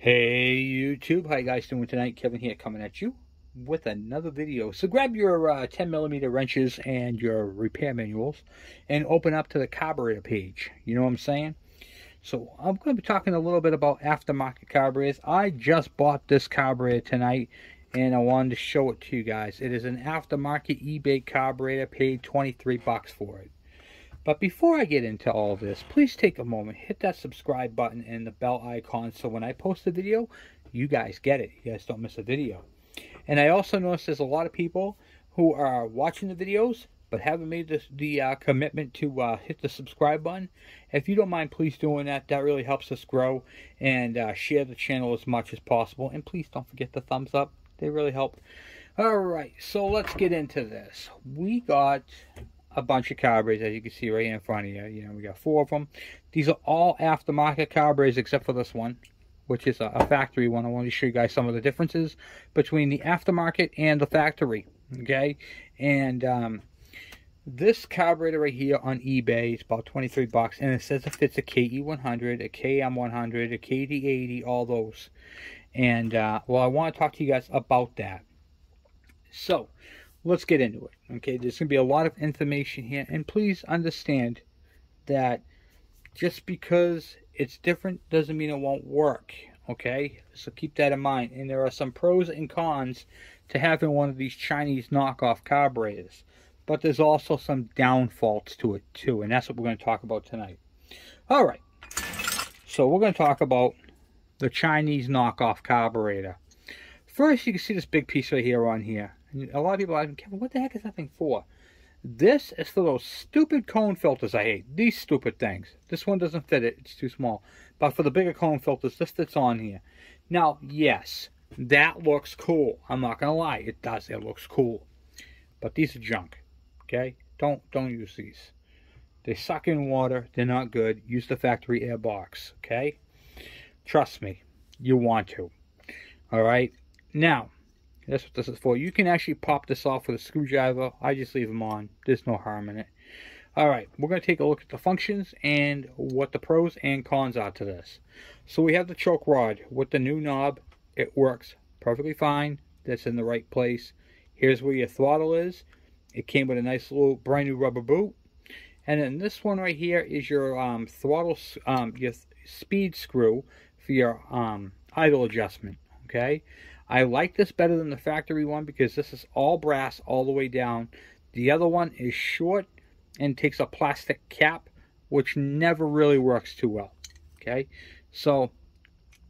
Hey YouTube, how you guys doing tonight? Kevin here coming at you with another video. So grab your uh, 10 millimeter wrenches and your repair manuals and open up to the carburetor page. You know what I'm saying? So I'm going to be talking a little bit about aftermarket carburetors. I just bought this carburetor tonight and I wanted to show it to you guys. It is an aftermarket eBay carburetor, paid 23 bucks for it. But before I get into all this, please take a moment, hit that subscribe button and the bell icon so when I post a video, you guys get it. You guys don't miss a video. And I also notice there's a lot of people who are watching the videos but haven't made this, the uh, commitment to uh, hit the subscribe button. If you don't mind, please doing that. That really helps us grow and uh, share the channel as much as possible. And please don't forget the thumbs up. They really help. All right, so let's get into this. We got a bunch of carburetors, as you can see right in front of you. You know, we got four of them. These are all aftermarket carburetors except for this one, which is a, a factory one. I want to show you guys some of the differences between the aftermarket and the factory. Okay, and um, this carburetor right here on eBay is about 23 bucks, and it says it fits a KE100, a KM100, a KD80, all those. And uh, well, I want to talk to you guys about that. So, let's get into it. Okay, there's going to be a lot of information here, and please understand that just because it's different doesn't mean it won't work. Okay, so keep that in mind. And there are some pros and cons to having one of these Chinese knockoff carburetors, but there's also some downfalls to it too, and that's what we're going to talk about tonight. All right, so we're going to talk about the Chinese knockoff carburetor. First, you can see this big piece right here on here. And a lot of people are asking, Kevin, what the heck is that thing for? This is for those stupid cone filters I hate. These stupid things. This one doesn't fit it. It's too small. But for the bigger cone filters, this fits on here. Now, yes, that looks cool. I'm not going to lie. It does. It looks cool. But these are junk. Okay? Don't don't use these. They suck in water. They're not good. Use the factory air box. Okay? Trust me. You want to. All right? Now, that's what this is for. You can actually pop this off with a screwdriver. I just leave them on. There's no harm in it. Alright, we're going to take a look at the functions and what the pros and cons are to this. So we have the choke rod. With the new knob, it works perfectly fine. That's in the right place. Here's where your throttle is. It came with a nice little brand new rubber boot. And then this one right here is your um, throttle, um, your speed screw for your um, idle adjustment. Okay, I like this better than the factory one because this is all brass all the way down. The other one is short and takes a plastic cap, which never really works too well. Okay, so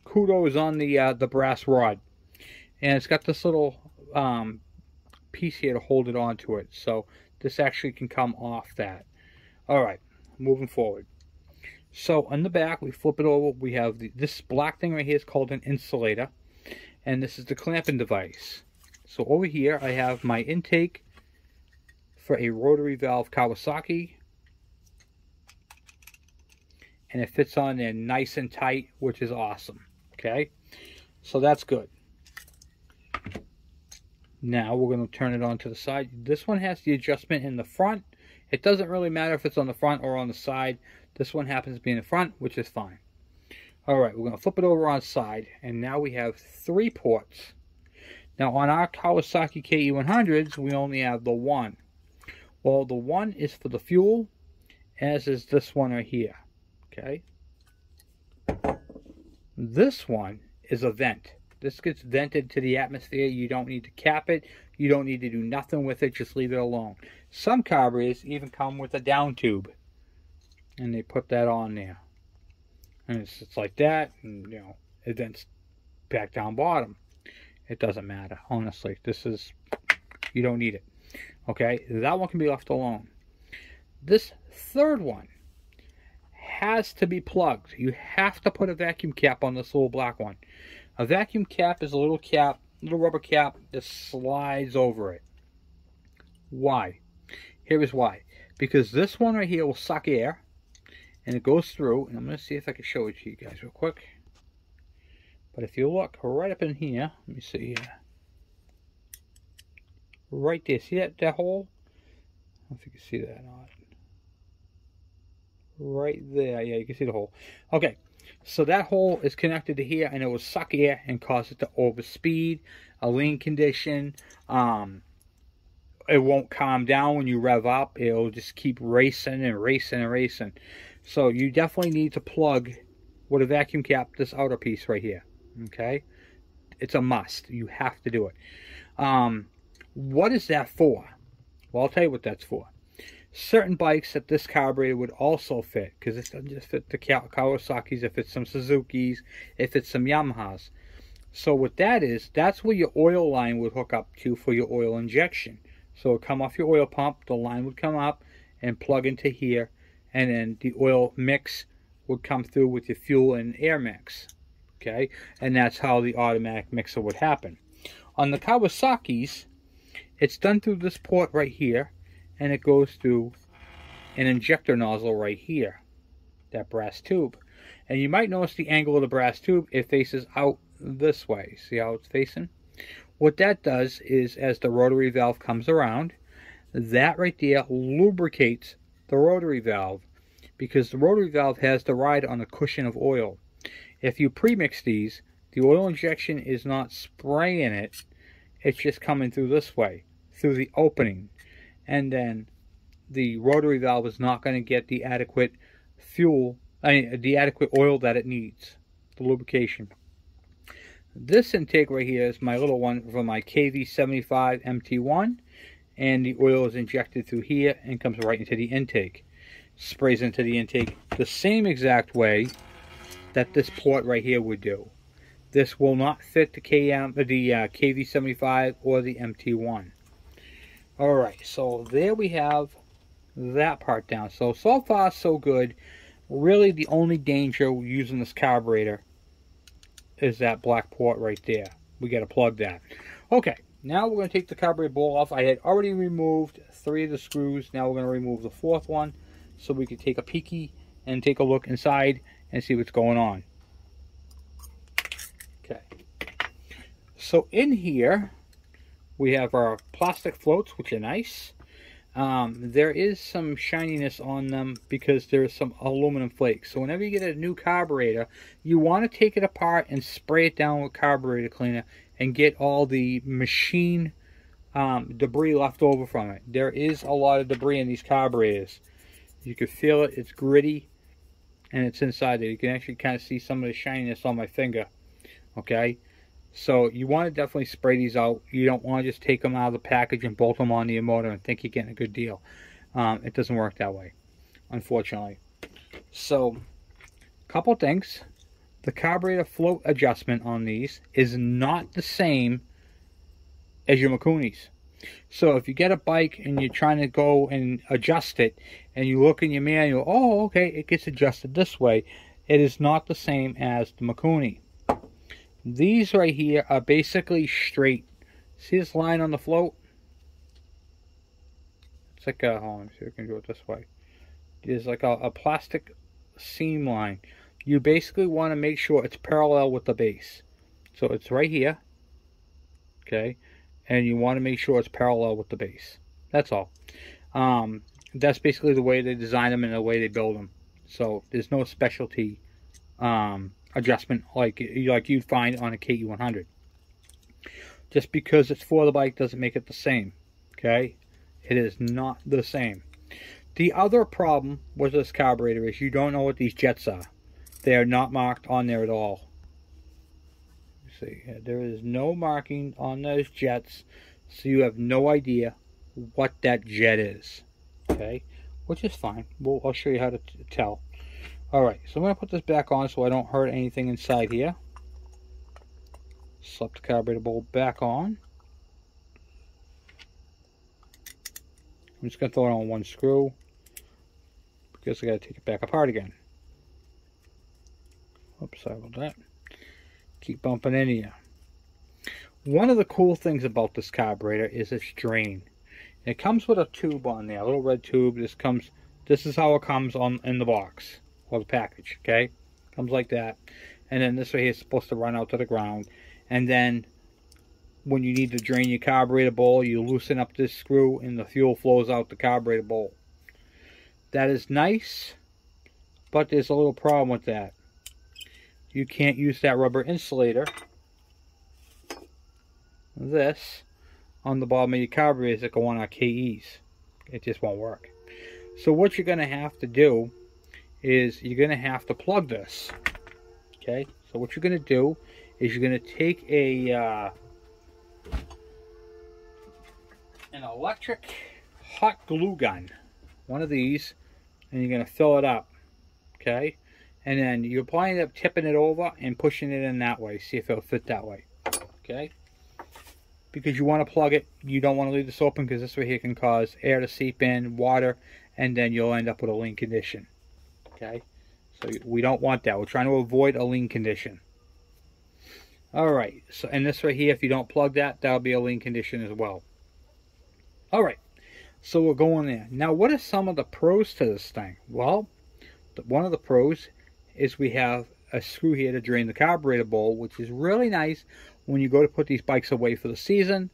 kudos on the uh, the brass rod, and it's got this little um, piece here to hold it onto it. So this actually can come off that. All right, moving forward. So on the back, we flip it over. We have the, this black thing right here is called an insulator and this is the clamping device. So over here I have my intake for a rotary valve Kawasaki and it fits on there nice and tight which is awesome okay? So that's good. Now we're going to turn it on to the side. This one has the adjustment in the front. It doesn't really matter if it's on the front or on the side. This one happens to be in the front which is fine all right, we're going to flip it over on side, and now we have three ports. Now, on our Kawasaki KE100s, we only have the one. Well, the one is for the fuel, as is this one right here. Okay? This one is a vent. This gets vented to the atmosphere. You don't need to cap it. You don't need to do nothing with it. Just leave it alone. Some carburetors even come with a down tube. And they put that on there and it's, it's like that, and you know, it then back down bottom. It doesn't matter, honestly. This is, you don't need it. Okay, that one can be left alone. This third one has to be plugged. You have to put a vacuum cap on this little black one. A vacuum cap is a little cap, little rubber cap that slides over it. Why? Here is why. Because this one right here will suck air and it goes through and I'm going to see if I can show it to you guys real quick but if you look right up in here let me see here right there see that, that hole I don't know if you can see that or not right there yeah you can see the hole okay So that hole is connected to here and it will suck air and cause it to overspeed, a lean condition. Um, it won't calm down when you rev up. It'll just keep racing and racing and racing. So you definitely need to plug with a vacuum cap this outer piece right here. Okay? It's a must. You have to do it. Um, what is that for? Well, I'll tell you what that's for. Certain bikes that this carburetor would also fit, because it doesn't just fit the Kawasaki's, if it's some Suzuki's, if it's some Yamahas. So what that is, that's where your oil line would hook up to for your oil injection. So it come off your oil pump, the line would come up and plug into here, and then the oil mix would come through with your fuel and air mix. Okay, and that's how the automatic mixer would happen. On the Kawasaki's, it's done through this port right here, and it goes through an injector nozzle right here, that brass tube. And you might notice the angle of the brass tube, it faces out this way. See how it's facing? What that does is as the rotary valve comes around, that right there lubricates the rotary valve because the rotary valve has to ride on a cushion of oil. If you premix these, the oil injection is not spraying it, it's just coming through this way, through the opening. And then the rotary valve is not going to get the adequate fuel, I mean, the adequate oil that it needs, the lubrication. This intake right here is my little one from my KV75 MT1 and the oil is injected through here and comes right into the intake. Sprays into the intake the same exact way that this port right here would do. This will not fit the KM, the uh, KV75 or the MT1. Alright, so there we have that part down. So, so far so good. Really the only danger using this carburetor is that black port right there. We got to plug that. Okay, now we're going to take the carburetor bowl off. I had already removed three of the screws. Now we're going to remove the fourth one so we can take a peeky and take a look inside and see what's going on. Okay. So in here, we have our plastic floats, which are nice. Um, there is some shininess on them because there's some aluminum flakes. So whenever you get a new carburetor, you want to take it apart and spray it down with carburetor cleaner and get all the machine um, debris left over from it. There is a lot of debris in these carburetors. You can feel it. It's gritty and it's inside there. You can actually kind of see some of the shininess on my finger. Okay. So you want to definitely spray these out. You don't want to just take them out of the package and bolt them onto your motor and think you're getting a good deal. Um, it doesn't work that way, unfortunately. So, couple things. The carburetor float adjustment on these is not the same as your Mikuni's. So if you get a bike and you're trying to go and adjust it and you look in your manual, oh, okay, it gets adjusted this way. It is not the same as the Mikuni. These right here are basically straight. See this line on the float? It's like a, hold on, see if I can do it this way. There's like a, a plastic seam line. You basically want to make sure it's parallel with the base. So it's right here. Okay. And you want to make sure it's parallel with the base. That's all. Um, that's basically the way they design them and the way they build them. So there's no specialty um, adjustment like like you'd find on a KE100. Just because it's for the bike doesn't make it the same. Okay, it is not the same. The other problem with this carburetor is you don't know what these jets are. They are not marked on there at all. see, there is no marking on those jets, so you have no idea what that jet is. Okay, which is fine. Well, I'll show you how to tell. Alright, so I'm going to put this back on so I don't hurt anything inside here. Slap the carburetor bolt back on. I'm just going to throw it on one screw because I got to take it back apart again. Oops, sorry about that. Keep bumping into you. One of the cool things about this carburetor is its drain. It comes with a tube on there, a little red tube. This comes. This is how it comes on in the box or the package, okay? Comes like that. And then this way here is supposed to run out to the ground. And then when you need to drain your carburetor bowl, you loosen up this screw and the fuel flows out the carburetor bowl. That is nice, but there's a little problem with that. You can't use that rubber insulator, this, on the bottom of your carburetors that go on our KEs. It just won't work. So what you're going to have to do is you're going to have to plug this. Okay, so what you're going to do is you're going to take a uh, an electric hot glue gun, one of these, and you're going to fill it up. Okay, and then you're probably end up tipping it over and pushing it in that way. See if it'll fit that way. Okay, because you want to plug it. You don't want to leave this open because this way here can cause air to seep in, water, and then you'll end up with a lean condition. Okay, so we don't want that. We're trying to avoid a lean condition. All right, so and this right here, if you don't plug that, that'll be a lean condition as well. All right, so we're going there. Now, what are some of the pros to this thing? Well, one of the pros is we have a screw here to drain the carburetor bowl, which is really nice when you go to put these bikes away for the season.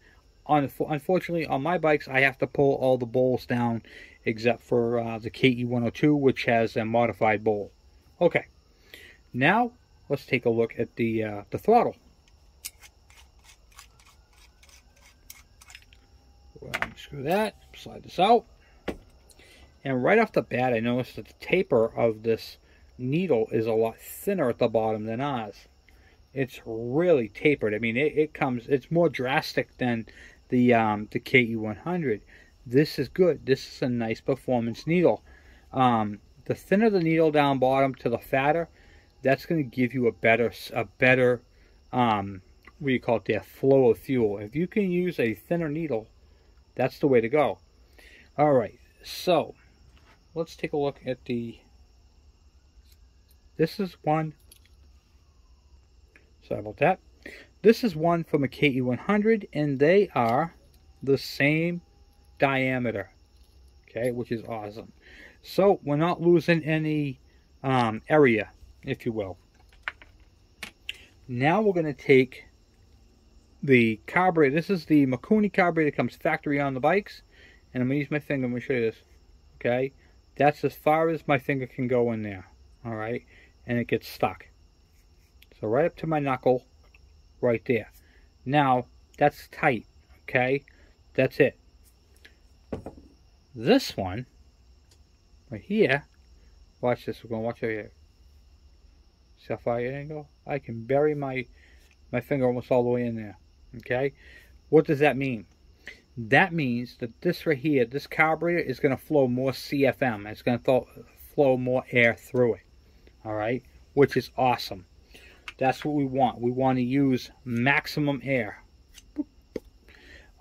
Unfortunately, on my bikes, I have to pull all the bowls down except for uh, the KE102, which has a modified bowl. Okay, now let's take a look at the, uh, the throttle. Screw that, slide this out. And right off the bat, I noticed that the taper of this needle is a lot thinner at the bottom than ours. It's really tapered. I mean, it, it comes, it's more drastic than the, um, the KE100. This is good. This is a nice performance needle. Um, the thinner the needle down bottom to the fatter, that's going to give you a better, a better, um, what do you call it there, flow of fuel. If you can use a thinner needle, that's the way to go. All right, so let's take a look at the this is one, sorry about that. This is one from a KE100 and they are the same diameter, okay, which is awesome. So we're not losing any um, area, if you will. Now we're going to take the carburetor. This is the Mikuni carburetor that comes factory on the bikes. And I'm going to use my finger. I'm going to show you this. Okay. That's as far as my finger can go in there. Alright and it gets stuck. So right up to my knuckle, right there. Now, that's tight, okay? That's it. This one, right here, watch this, we're to watch over here. How far I can go? I can bury my, my finger almost all the way in there, okay? What does that mean? That means that this right here, this carburetor is going to flow more CFM. It's going to flow more air through it all right, which is awesome. That's what we want. We want to use maximum air.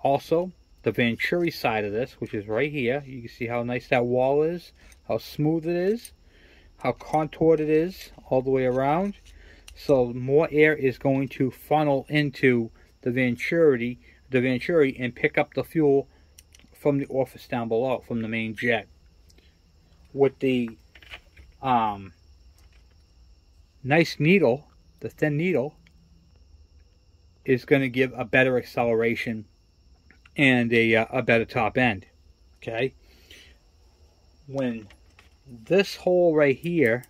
Also, the Venturi side of this, which is right here, you can see how nice that wall is, how smooth it is, how contoured it is all the way around. So more air is going to funnel into the Venturi, the Venturi and pick up the fuel from the orifice down below, from the main jet. With the um, nice needle, the thin needle, is going to give a better acceleration and a, uh, a better top end. Okay? When this hole right here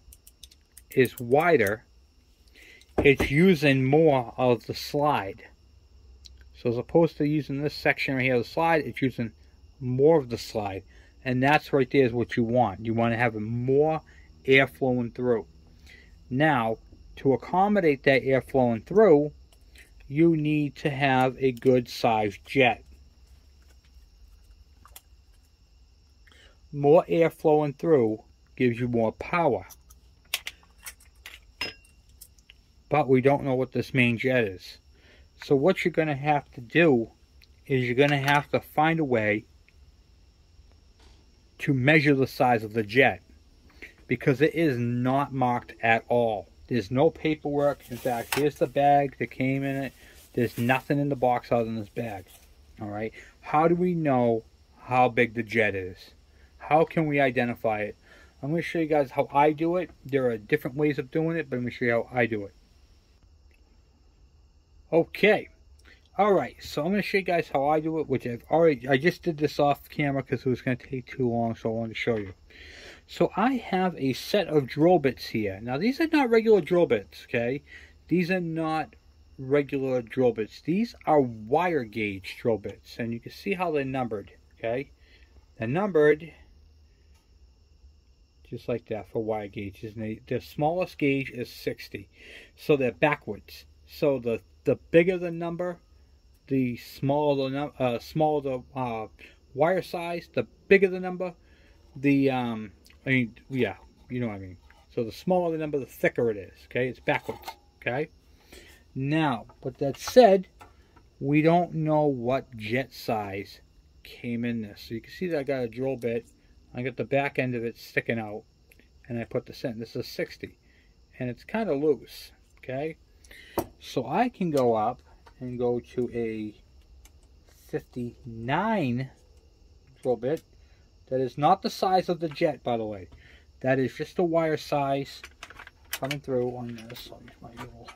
is wider, it's using more of the slide. So as opposed to using this section right here, the slide, it's using more of the slide. And that's right there is what you want. You want to have more air flowing through. Now, to accommodate that air flowing through, you need to have a good sized jet. More air flowing through gives you more power. But we don't know what this main jet is. So what you're going to have to do is you're going to have to find a way to measure the size of the jet because it is not marked at all. There's no paperwork. In fact, here's the bag that came in it. There's nothing in the box other than this bag. All right. How do we know how big the jet is? How can we identify it? I'm going to show you guys how I do it. There are different ways of doing it, but I'm going to show you how I do it. Okay. Alright, so I'm going to show you guys how I do it, which I've already, I just did this off camera because it was going to take too long, so I wanted to show you. So I have a set of drill bits here. Now these are not regular drill bits, okay? These are not regular drill bits. These are wire gauge drill bits. And you can see how they're numbered, okay? They're numbered just like that for wire gauges. And they, the smallest gauge is 60. So they're backwards. So the, the bigger the number, the smaller the, uh, smaller the uh, wire size, the bigger the number, the, um, I mean, yeah, you know what I mean. So the smaller the number, the thicker it is, okay? It's backwards, okay? Now, but that said, we don't know what jet size came in this. So you can see that I got a drill bit. I got the back end of it sticking out. And I put this in. This is 60. And it's kind of loose, okay? So I can go up and go to a 59 drill bit. That is not the size of the jet, by the way. That is just the wire size coming through on this. I'll use my little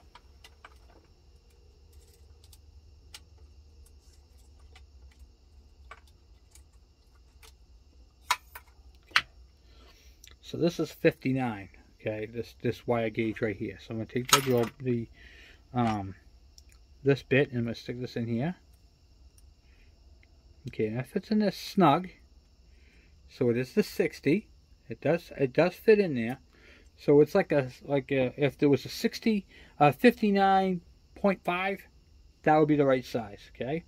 So this is 59, okay, this this wire gauge right here. So I'm going to take the, drill, the um, this bit and I'm to stick this in here. Okay, that fits in there snug. So it is the 60. It does it does fit in there. So it's like a like a, if there was a 60 uh 59.5 that would be the right size, okay?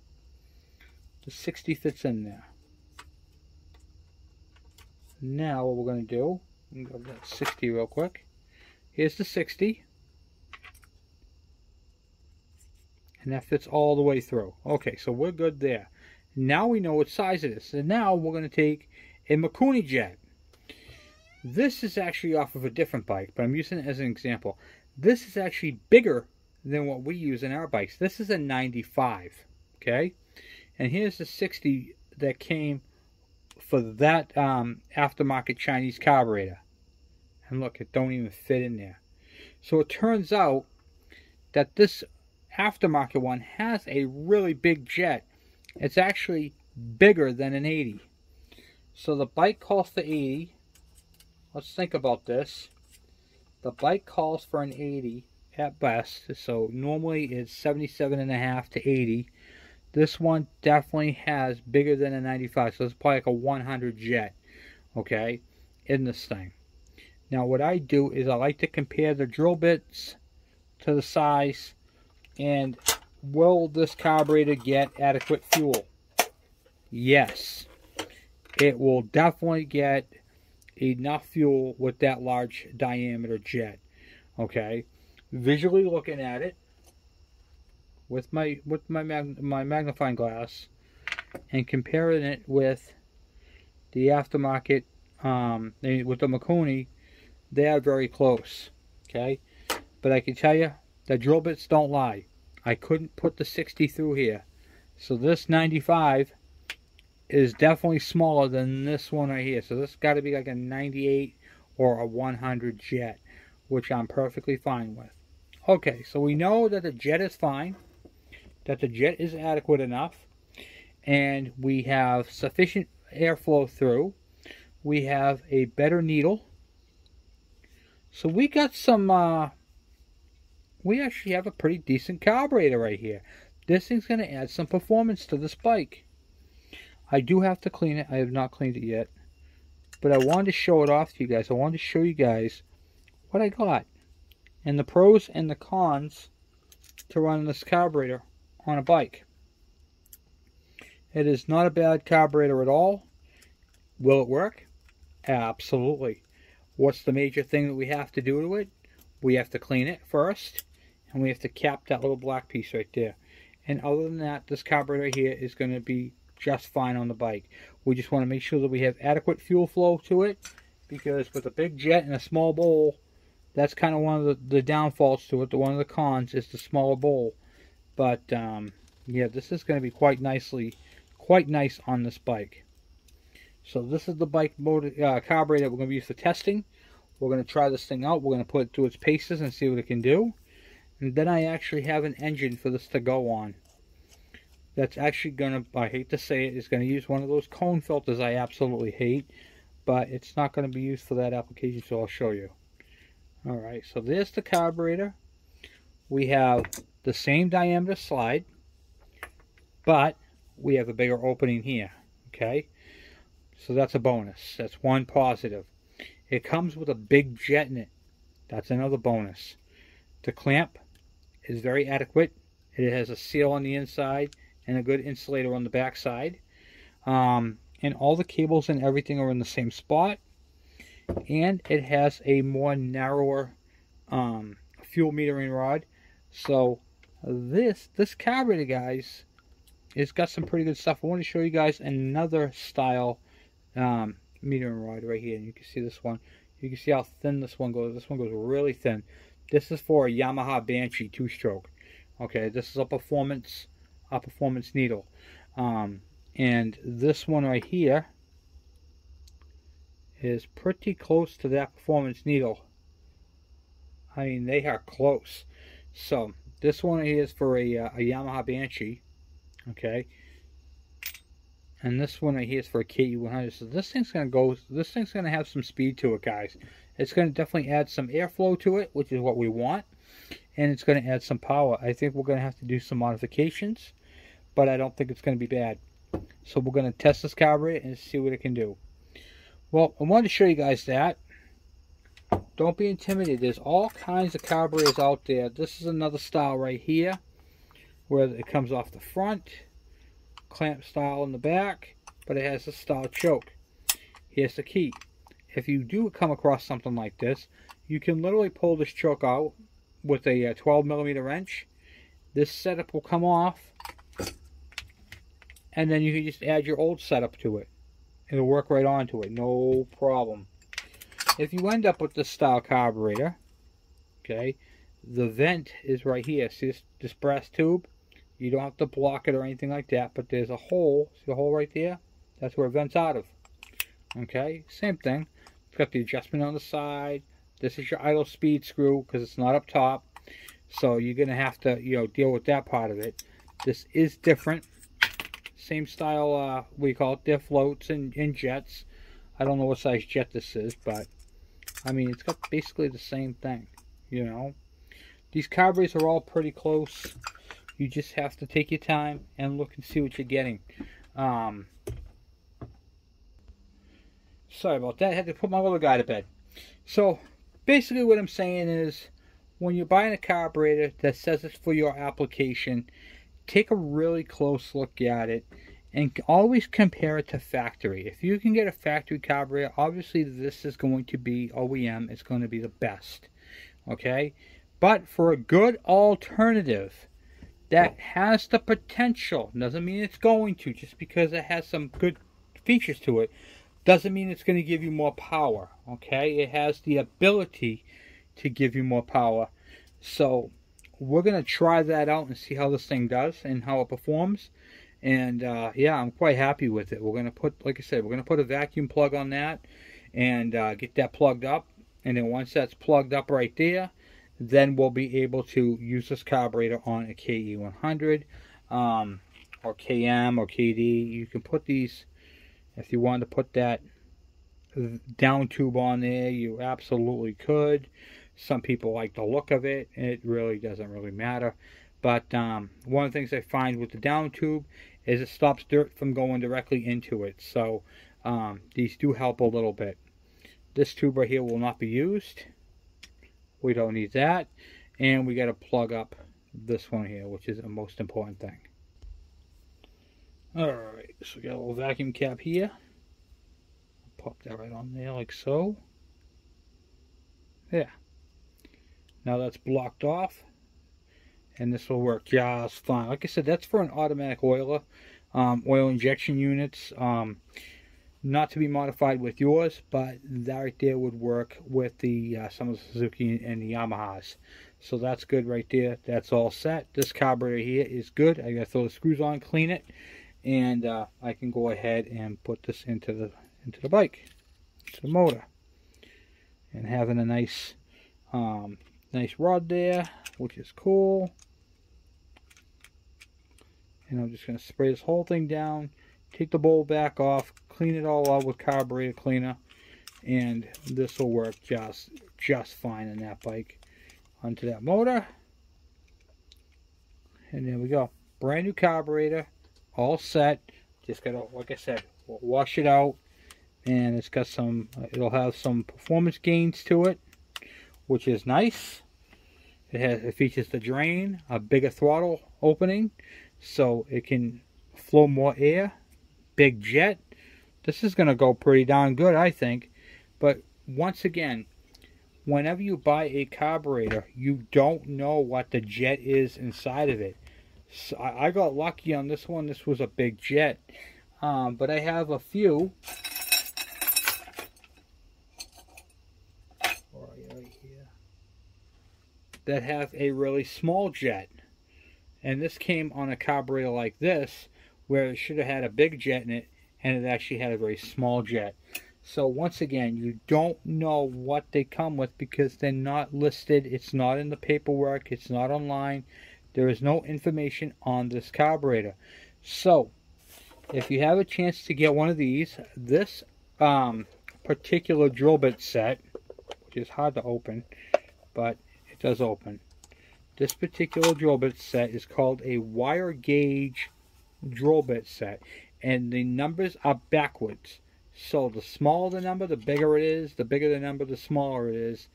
The 60 fits in there. Now what we're going to do Go to 60 real quick. Here's the 60. And that fits all the way through. Okay, so we're good there. Now we know what size it is. And now we're going to take a Mikuni jet. This is actually off of a different bike, but I'm using it as an example. This is actually bigger than what we use in our bikes. This is a 95, okay? And here's the 60 that came for that um, aftermarket Chinese carburetor. And look, it don't even fit in there. So it turns out that this aftermarket one has a really big jet. It's actually bigger than an 80. So the bike calls for 80. Let's think about this. The bike calls for an 80 at best. So normally it's 77 and a half to 80. This one definitely has bigger than a 95, so it's probably like a 100 jet, okay, in this thing. Now what I do is I like to compare the drill bits to the size and will this carburetor get adequate fuel? Yes. It will definitely get enough fuel with that large diameter jet. Okay. Visually looking at it, with my with my mag, my magnifying glass and comparing it with the aftermarket um, with the Mikuni, they are very close. Okay, but I can tell you the drill bits don't lie. I couldn't put the 60 through here, so this 95 is definitely smaller than this one right here. So this got to be like a 98 or a 100 jet, which I'm perfectly fine with. Okay, so we know that the jet is fine that the jet is adequate enough and we have sufficient airflow through. We have a better needle. So we got some, uh, we actually have a pretty decent carburetor right here. This thing's going to add some performance to this bike. I do have to clean it. I have not cleaned it yet. But I wanted to show it off to you guys. I wanted to show you guys what I got. And the pros and the cons to run this carburetor on a bike. It is not a bad carburetor at all. Will it work? Absolutely. What's the major thing that we have to do to it? We have to clean it first, and we have to cap that little black piece right there. And other than that, this carburetor here is going to be just fine on the bike. We just want to make sure that we have adequate fuel flow to it, because with a big jet and a small bowl, that's kind of one of the, the downfalls to it. The one of the cons is the smaller bowl. But um, yeah, this is going to be quite nicely, quite nice on this bike. So this is the bike motor uh, carburetor we're going to use for testing. We're going to try this thing out. We're going to put it through its paces and see what it can do. And then I actually have an engine for this to go on. That's actually going to, I hate to say it, is going to use one of those cone filters I absolutely hate. but it's not going to be used for that application, so I'll show you. Alright, so there's the carburetor. We have the same diameter slide, but we have a bigger opening here, okay? So that's a bonus. That's one positive. It comes with a big jet in it. That's another bonus. The clamp is very adequate. It has a seal on the inside and a good insulator on the back side. Um, and all the cables and everything are in the same spot. And it has a more narrower um, fuel metering rod. So this this carburetor, guys, it's got some pretty good stuff. I want to show you guys another style um, metering rod right here. You can see this one. You can see how thin this one goes. This one goes really thin. This is for a Yamaha Banshee two-stroke. Okay, this is a performance a performance needle. Um, and this one right here is pretty close to that performance needle. I mean, they are close. So, this one is for a, uh, a Yamaha Banshee. Okay. And this one right here is for a KE100. So this thing's going to go, this thing's going to have some speed to it, guys. It's going to definitely add some airflow to it, which is what we want. And it's going to add some power. I think we're going to have to do some modifications. But I don't think it's going to be bad. So we're going to test this carburetor and see what it can do. Well, I wanted to show you guys that. Don't be intimidated. There's all kinds of carburetors out there. This is another style right here where it comes off the front, clamp style in the back, but it has a style choke. Here's the key. If you do come across something like this, you can literally pull this choke out with a uh, 12 millimeter wrench. This setup will come off and then you can just add your old setup to it. It'll work right onto it, no problem. If you end up with this style carburetor, okay, the vent is right here. See this, this brass tube? You don't have to block it or anything like that, but there's a hole. See the hole right there? That's where it vents out of. Okay, same thing. It's got the adjustment on the side. This is your idle speed screw because it's not up top. So you're going to have to, you know, deal with that part of it. This is different same style, uh, we call it, their floats and, and jets. I don't know what size jet this is, but I mean, it's got basically the same thing, you know. These carburetors are all pretty close. You just have to take your time and look and see what you're getting. Um, sorry about that. I had to put my little guy to bed. So, basically what I'm saying is, when you're buying a carburetor that says it's for your application, take a really close look at it and always compare it to factory. If you can get a factory carburetor, obviously this is going to be OEM, it's going to be the best. Okay? But for a good alternative that has the potential, doesn't mean it's going to, just because it has some good features to it, doesn't mean it's going to give you more power. Okay? It has the ability to give you more power. So we're going to try that out and see how this thing does and how it performs. And uh, yeah, I'm quite happy with it. We're going to put, like I said, we're going to put a vacuum plug on that and uh, get that plugged up. And then once that's plugged up right there, then we'll be able to use this carburetor on a KE100 um, or KM or KD. You can put these, if you want to put that down tube on there, you absolutely could. Some people like the look of it. It really doesn't really matter. But um, one of the things I find with the down tube is it stops dirt from going directly into it. So um, these do help a little bit. This tube right here will not be used. We don't need that. And we got to plug up this one here, which is the most important thing. Alright, so we got a little vacuum cap here. Pop that right on there like so. Yeah. Now that's blocked off. And this will work just fine. Like I said, that's for an automatic oiler. Um, oil injection units. Um, not to be modified with yours, but that right there would work with the uh, some of the Suzuki and the Yamahas. So that's good right there. That's all set. This carburetor here is good. I gotta throw the screws on, clean it, and uh, I can go ahead and put this into the into the bike, to the motor, and having a nice um, Nice rod there, which is cool. And I'm just going to spray this whole thing down, take the bowl back off, clean it all out with carburetor cleaner, and this will work just just fine on that bike. Onto that motor. And there we go. Brand new carburetor all set. Just gotta like I said wash it out. And it's got some it'll have some performance gains to it which is nice. It has it features the drain a bigger throttle opening so it can flow more air. Big jet. This is going to go pretty darn good I think. But once again whenever you buy a carburetor you don't know what the jet is inside of it. So I, got lucky on this one. This was a big jet. Um, but I have a few that have a really small jet. And this came on a carburetor like this, where it should have had a big jet in it, and it actually had a very small jet. So once again, you don't know what they come with because they're not listed. It's not in the paperwork. It's not online. There is no information on this carburetor. So, if you have a chance to get one of these, this um, particular drill bit set, which is hard to open, but does open. This particular drill bit set is called a wire gauge drill bit set. And the numbers are backwards. So the smaller the number, the bigger it is. The bigger the number, the smaller it is.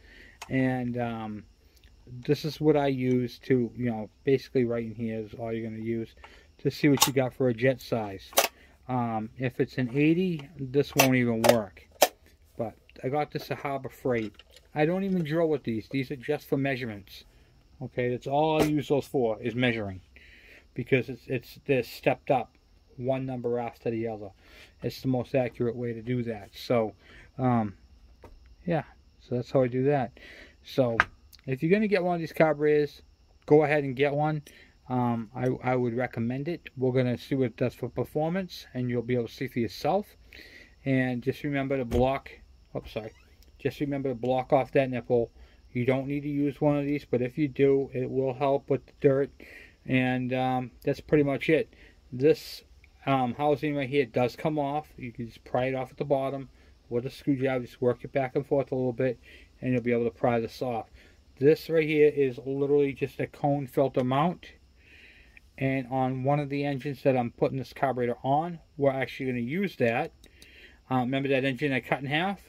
And um, this is what I use to, you know, basically right in here is all you're going to use to see what you got for a jet size. Um, if it's an 80, this won't even work. But I got this at Harbor Freight. I don't even drill with these. These are just for measurements. Okay, that's all I use those for is measuring. Because it's it's they're stepped up one number after the other. It's the most accurate way to do that. So um, yeah, so that's how I do that. So if you're gonna get one of these carburetors, go ahead and get one. Um, I, I would recommend it. We're gonna see what it does for performance and you'll be able to see for yourself. And just remember to block, oops sorry, just remember to block off that nipple. You don't need to use one of these, but if you do, it will help with the dirt. And um, that's pretty much it. This um, housing right here does come off. You can just pry it off at the bottom with a screwdriver. Just work it back and forth a little bit, and you'll be able to pry this off. This right here is literally just a cone filter mount. And on one of the engines that I'm putting this carburetor on, we're actually going to use that. Um, remember that engine I cut in half?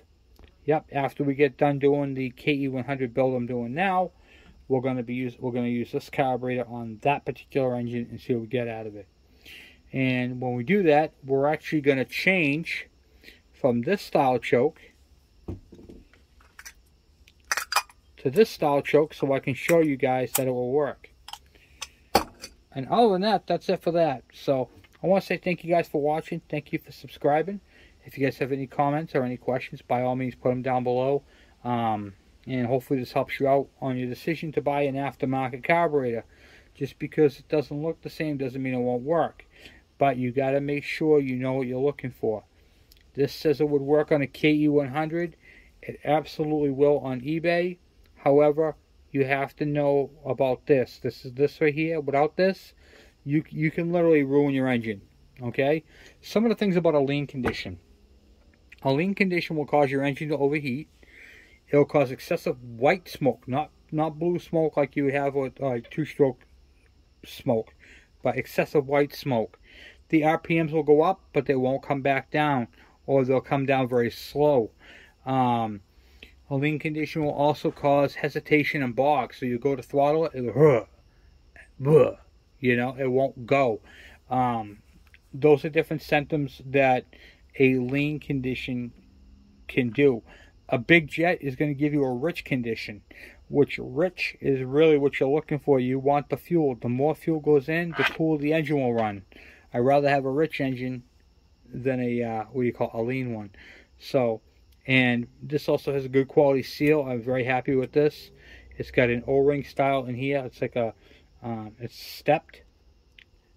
Yep, after we get done doing the KE100 build I'm doing now, we're going to be use we're going to use this carburetor on that particular engine and see what we get out of it. And when we do that, we're actually going to change from this style choke to this style choke so I can show you guys that it will work. And other than that, that's it for that. So I want to say thank you guys for watching. Thank you for subscribing. If you guys have any comments or any questions, by all means put them down below. Um, and hopefully this helps you out on your decision to buy an aftermarket carburetor. Just because it doesn't look the same doesn't mean it won't work. But you got to make sure you know what you're looking for. This says it would work on a KE100. It absolutely will on eBay. However, you have to know about this. This is this right here. Without this, you you can literally ruin your engine. Okay. Some of the things about a lean condition. A lean condition will cause your engine to overheat. It'll cause excessive white smoke, not not blue smoke like you would have with uh, two-stroke smoke, but excessive white smoke. The RPMs will go up, but they won't come back down, or they'll come down very slow. Um, a lean condition will also cause hesitation and bog. So you go to throttle it, it'll, you know, it won't go. Um, those are different symptoms that a lean condition can do. A big jet is going to give you a rich condition, which rich is really what you're looking for. You want the fuel. The more fuel goes in, the cooler the engine will run. I'd rather have a rich engine than a, uh, what do you call, a lean one. So, and this also has a good quality seal. I'm very happy with this. It's got an O-ring style in here. It's like a, um, it's stepped.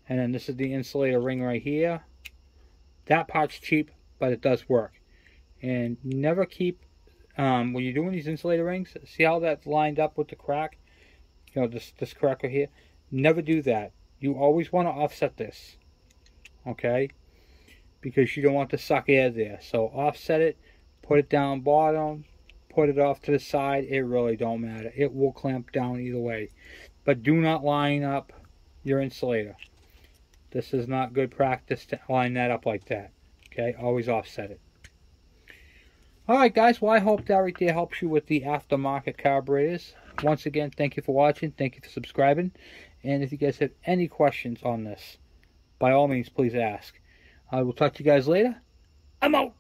And then this is the insulator ring right here. That part's cheap, but it does work. And never keep, um, when you're doing these insulator rings, see how that's lined up with the crack? You know, this, this cracker here? Never do that. You always want to offset this. Okay? Because you don't want to suck air there. So offset it, put it down bottom, put it off to the side, it really don't matter. It will clamp down either way. But do not line up your insulator. This is not good practice to line that up like that. Okay, always offset it. Alright guys, well I hope that right there helps you with the aftermarket carburetors. Once again, thank you for watching, thank you for subscribing, and if you guys have any questions on this, by all means please ask. I will talk to you guys later. I'm out!